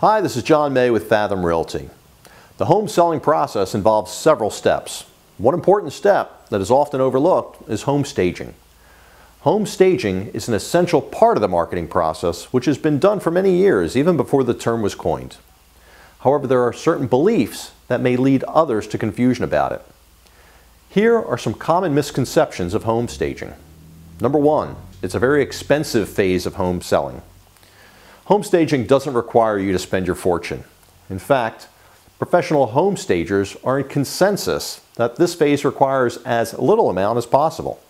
Hi, this is Jon May with Fathom Realty. The home selling process involves several steps. One important step that is often overlooked is home staging. Home staging is an essential part of the marketing process which has been done for many years, even before the term was coined. However, there are certain beliefs that may lead others to confusion about it. Here are some common misconceptions of home staging. Number one, it's a very expensive phase of home selling. Home staging doesn't require you to spend your fortune. In fact, professional home stagers are in consensus that this phase requires as little amount as possible.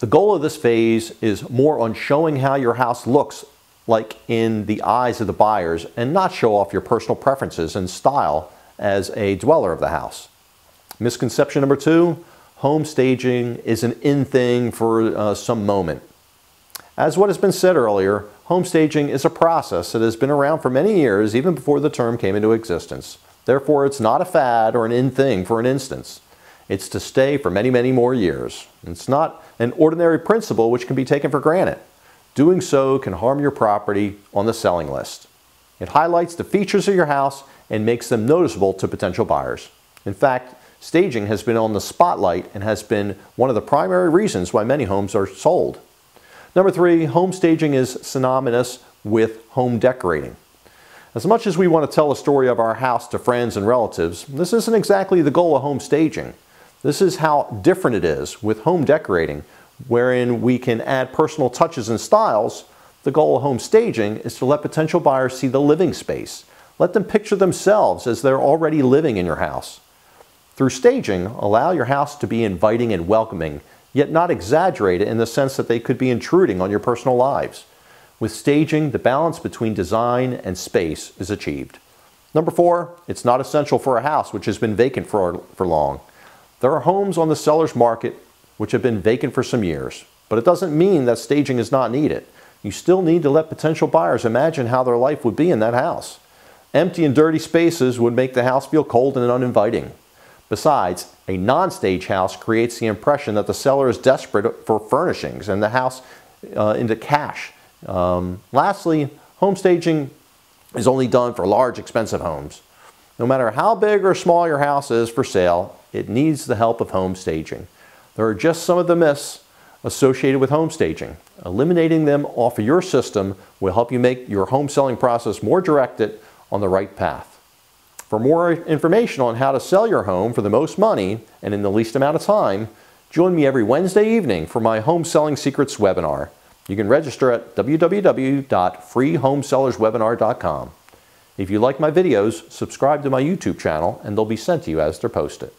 The goal of this phase is more on showing how your house looks like in the eyes of the buyers and not show off your personal preferences and style as a dweller of the house. Misconception number two, home staging is an in thing for uh, some moment. As what has been said earlier, home staging is a process that has been around for many years, even before the term came into existence. Therefore, it's not a fad or an in thing for an instance. It's to stay for many, many more years. It's not an ordinary principle which can be taken for granted. Doing so can harm your property on the selling list. It highlights the features of your house and makes them noticeable to potential buyers. In fact, staging has been on the spotlight and has been one of the primary reasons why many homes are sold. Number three, home staging is synonymous with home decorating. As much as we want to tell a story of our house to friends and relatives, this isn't exactly the goal of home staging. This is how different it is with home decorating, wherein we can add personal touches and styles. The goal of home staging is to let potential buyers see the living space. Let them picture themselves as they're already living in your house. Through staging, allow your house to be inviting and welcoming yet not exaggerated in the sense that they could be intruding on your personal lives. With staging, the balance between design and space is achieved. Number four, it's not essential for a house which has been vacant for, for long. There are homes on the seller's market which have been vacant for some years, but it doesn't mean that staging is not needed. You still need to let potential buyers imagine how their life would be in that house. Empty and dirty spaces would make the house feel cold and uninviting. Besides, a non-stage house creates the impression that the seller is desperate for furnishings and the house uh, into cash. Um, lastly, home staging is only done for large, expensive homes. No matter how big or small your house is for sale, it needs the help of home staging. There are just some of the myths associated with home staging. Eliminating them off of your system will help you make your home selling process more directed on the right path. For more information on how to sell your home for the most money and in the least amount of time, join me every Wednesday evening for my Home Selling Secrets webinar. You can register at www.freehomesellerswebinar.com. If you like my videos, subscribe to my YouTube channel and they'll be sent to you as they're posted.